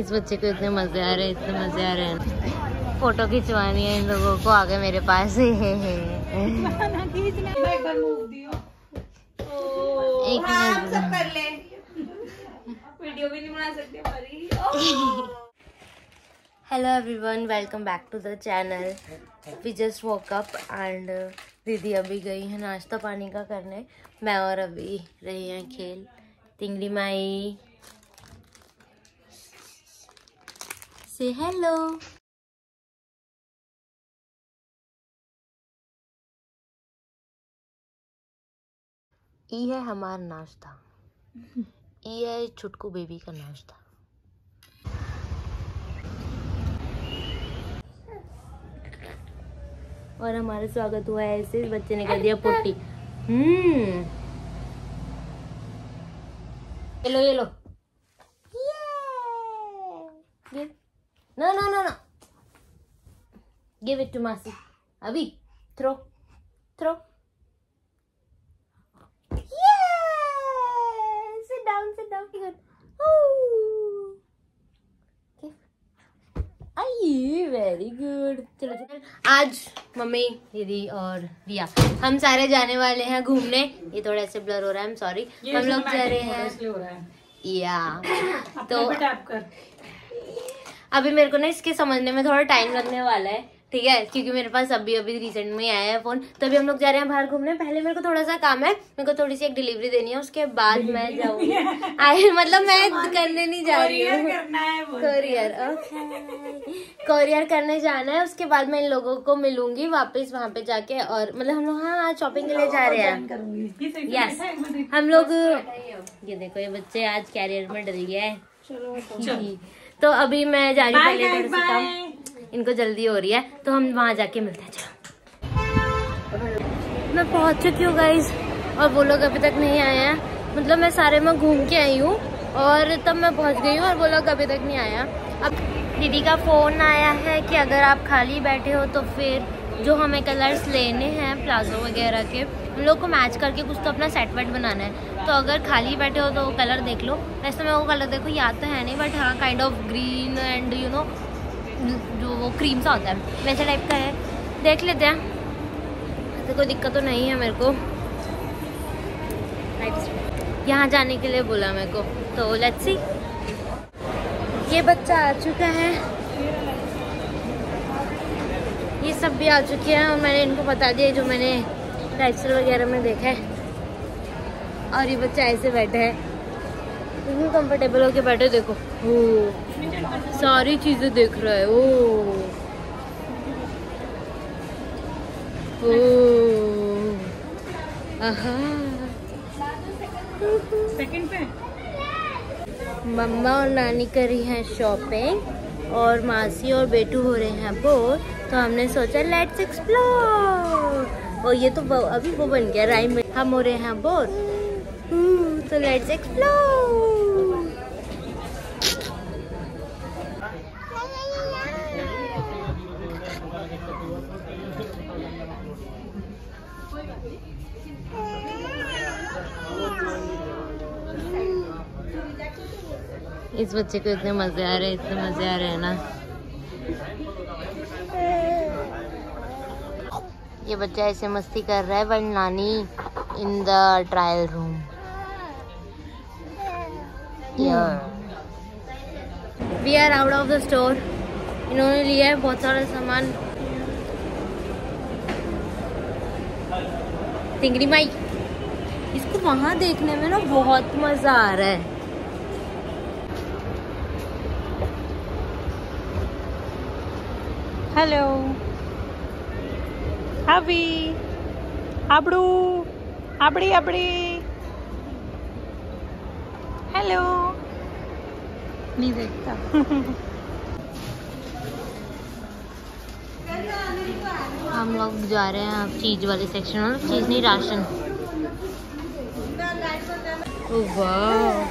इस बच्चे को इतने मज़े आ रहे हैं इतने मज़े आ रहे हैं। फ़ोटो खिंचवानी है इन लोगों को आगे मेरे पास। एक मिनट। कर ले। वीडियो भी नहीं बना सकते Pari. Hello everyone welcome back to the channel we just walk up and दीदी अभी गई है नाश्ता पानी का करने। मैं और अभी रही हैं खेल। तिंगली माई। से हेलो ई है हमारा नाश्ता। ई है छुटकू बेबी का नाश्ता। और हमारा स्वागत हुआ है ऐसे बच्चे ने कर दिया पुट्टी हम्म। ये लो ये लो। No no no no give it to मासी अभी throw throw sit down sit down. Good. Oh. I very good चलो चलो. आज मम्मी दीदी और रिया हम सारे जाने वाले हैं घूमने. ये थोड़ा ऐसे ब्लर हो रहा है हम सॉरी हम लोग जा रहे हैं. या तो अभी मेरे को ना इसके समझने में थोड़ा टाइम लगने वाला है ठीक है? क्योंकि मेरे पास अभी अभी रिसेंट में आया है फ़ोन तो अभी हम लोग जा रहे हैं बाहर घूमने। पहले मेरे को थोड़ा सा काम है। मेरे को थोड़ी सी एक डिलीवरी देनी है उसके बाद मैं जाऊँगी। आई मतलब मैं करने नहीं जा रही हूँ। कोरियर कोरियर करने जाना है उसके बाद मैं इन लोगों को मिलूँगी वापस वहाँ पे जाके और मतलब हम लोग हाँ शॉपिंग के लिए जा रहे हैं। यस हम लोग ये देखो ये बच्चे आज कैरियर में डल गया है तो अभी मैं जा रही हूँ पहले थोड़ा सा काम इनको जल्दी हो रही है तो हम वहाँ जाके मिलते हैं चलो। मैं पहुँच चुकी हूँ गाइज़ और वो लोग अभी तक नहीं आए हैं। मतलब मैं सारे में घूम के आई हूँ और तब मैं पहुँच गई हूँ और वो लोग अभी तक नहीं आया अब दीदी का फ़ोन आया है कि अगर आप खाली बैठे हो तो फिर जो हमें कलर्स लेने हैं प्लाजो वगैरह के उन लोग को मैच करके कुछ तो अपना सेट वेट बनाना है। तो अगर खाली बैठे हो तो वो कलर देख लो। वैसे मैं वो कलर देखो, याद तो है नहीं बट हाँ kind of green and you know जो वो क्रीम सा होता है, वैसे टाइप का है। देख लेते हैं। ऐसे कोई दिक्कत तो नहीं है मेरे को। यहाँ जाने के लिए बोला मेरे को। तो लेट्स सी ये बच्चा आ चुका है। ये सब भी आ चुके हैं और मैंने इनको बता दिया जो मैंने टाइप्सर वगैरह में देखा है। और ये बच्चा ऐसे बैठा है। इतनी कंफर्टेबल होके बैठे देखो। ओ सारी चीज़ें देख रहा है। ओ। ओ। आहा। सेकंड पे? मम्मा और नानी कर रही हैं शॉपिंग और मासी और बेटू हो रहे हैं बोर तो हमने सोचा लेट्स एक्सप्लोर और ये तो अभी वो बन गया राइम में हम हो रहे हैं बोर। हम्म, तो लेट्स इस बच्चे को इतने मज़े आ रहे हैं इतने मज़े आ रहे हैं ना। ये बच्चा ऐसे मस्ती कर रहा है बट नानी in the trial room we are out of the store इन्होंने लिया है बहुत सारा सामान. तिंगड़ी माई इसको वहाँ देखने में ना बहुत मज़ा आ रहा है. હેલો હાવી આપણું આપણી આપણી હેલો नहीं देखता हम लोग जा रहे हैं अब चीज वाले सेक्शन में चीज नहीं राशन ओह, वाह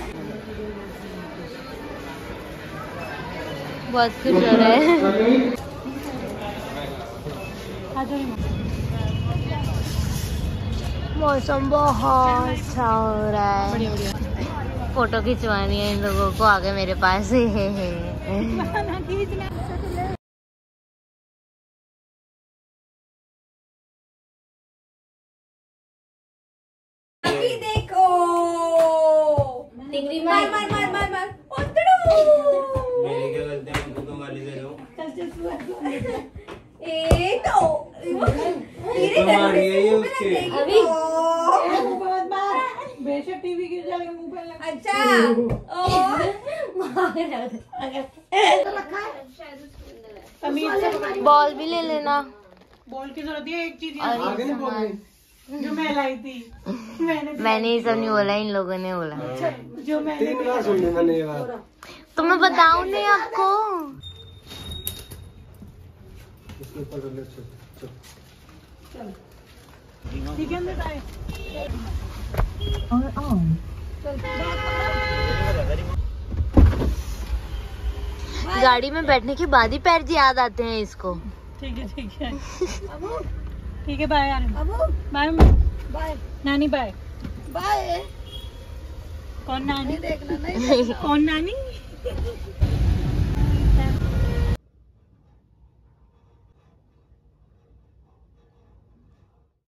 बहुत कुछ हो रहा है मौसम बहुत अच्छा हो। रहा है फ़ोटो खिंचवानी है इन लोगों को आगे मेरे पास। अभी देखो। टिंगरी मार मार मार मार मार ओतड़ू मेरी क्या गलती है उनको तो गाली दे रहे हो ए तो तेरे तो मार रही है ये उसके अभी। बेशक टीवी गिर जाएगा मुँह पे अच्छा। ओ। तमीज बॉल भी ले लेना। बॉल की ज़रूरत है एक चीज़ जो मैं लाई थी। मैंने मैंने ये सब नहीं बोला इन लोगों ने बोला। जो मैंने बार सुन ली बात। तो मैं बताऊँ नहीं आपको। इसके ऊपर कर गाड़ी में बैठने के बाद ही पैर जी याद आते हैं इसको। ठीक है ठीक है. ठीक है बाय यार बाय बाय नानी बाय बाय कौन नानी? देखना नहीं कौन नानी?